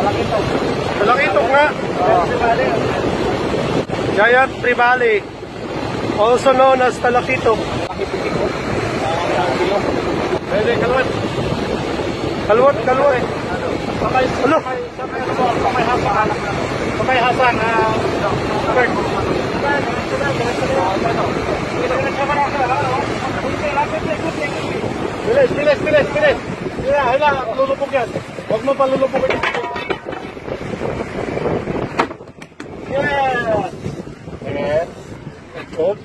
Talakitok. Talakitok nga. Oh. Giant Tribali. Also known as Talakitok. Ah. Pwede, kalwat. Kalwat, kalwat. Ano? sakay, sakay, sakay hasan. Sakay hasan, ah, Bert. Bilis, bilis, bilis, bilis. Hila, hila, lulupog yan. Huwag mo pa lulupogin. Yeah. Sir